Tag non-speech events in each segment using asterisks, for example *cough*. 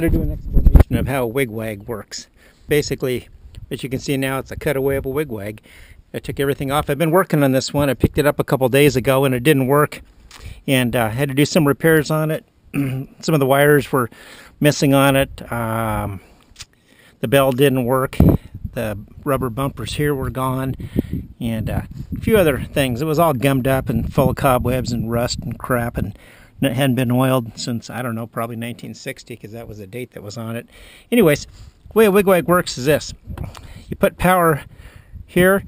going to do an explanation of how a wigwag works. Basically, as you can see now, it's a cutaway of a wigwag. I took everything off. I've been working on this one. I picked it up a couple days ago and it didn't work. And uh, had to do some repairs on it. *clears throat* some of the wires were missing on it. Um, the bell didn't work. The rubber bumpers here were gone. And uh, a few other things. It was all gummed up and full of cobwebs and rust and crap. And it hadn't been oiled since, I don't know, probably 1960 because that was the date that was on it. Anyways, the way a wigwag works is this. You put power here,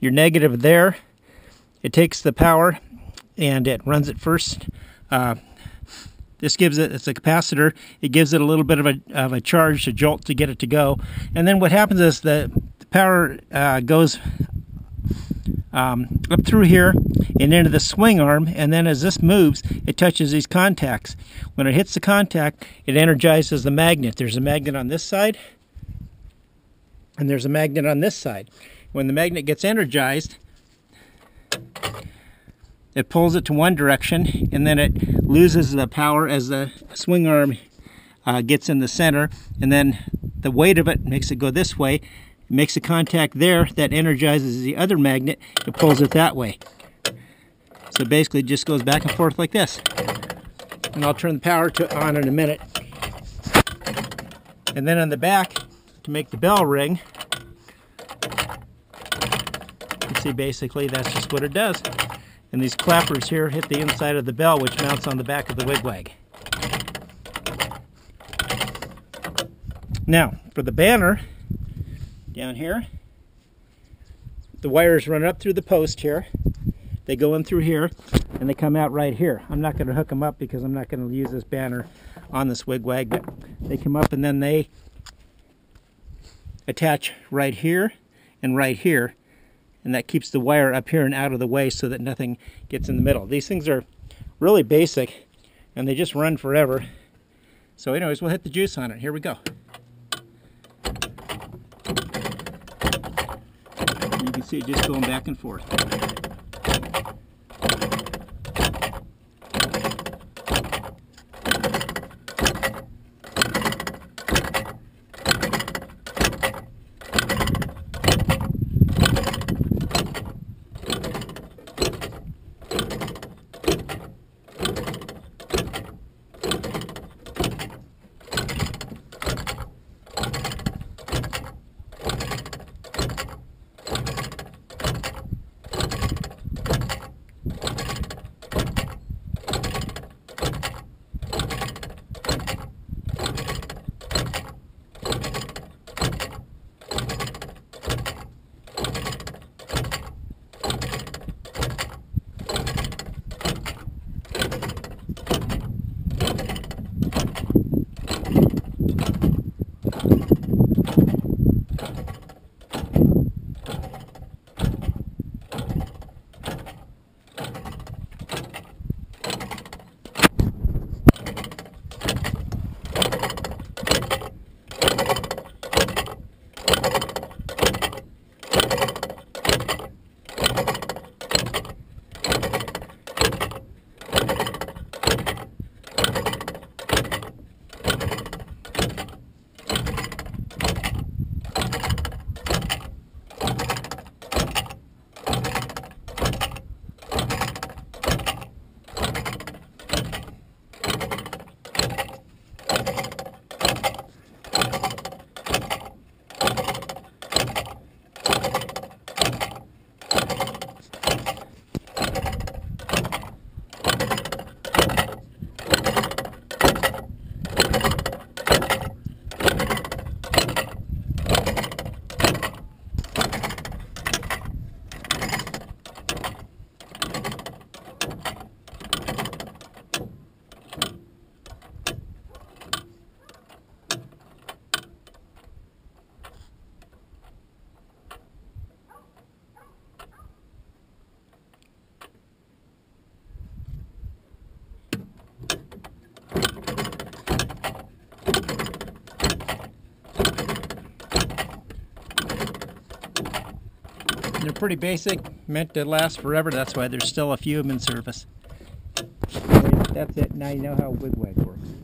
your negative there. It takes the power and it runs it first. Uh, this gives it, it's a capacitor, it gives it a little bit of a, of a charge, a jolt to get it to go. And then what happens is the, power uh, goes um, up through here and into the swing arm and then as this moves it touches these contacts. When it hits the contact it energizes the magnet. There's a magnet on this side and there's a magnet on this side. When the magnet gets energized it pulls it to one direction and then it loses the power as the swing arm uh, gets in the center and then the weight of it makes it go this way makes a contact there that energizes the other magnet. It pulls it that way. So basically it just goes back and forth like this. And I'll turn the power to on in a minute. And then on the back, to make the bell ring, you see basically that's just what it does. And these clappers here hit the inside of the bell which mounts on the back of the wigwag. Now, for the banner, down here. The wires run up through the post here. They go in through here and they come out right here. I'm not going to hook them up because I'm not going to use this banner on this wigwag, but they come up and then they attach right here and right here and that keeps the wire up here and out of the way so that nothing gets in the middle. These things are really basic and they just run forever. So anyways, we'll hit the juice on it. Here we go. You can see it just going back and forth. Pretty basic, meant to last forever. That's why there's still a few of them in service. That's it. Now you know how wigwag works.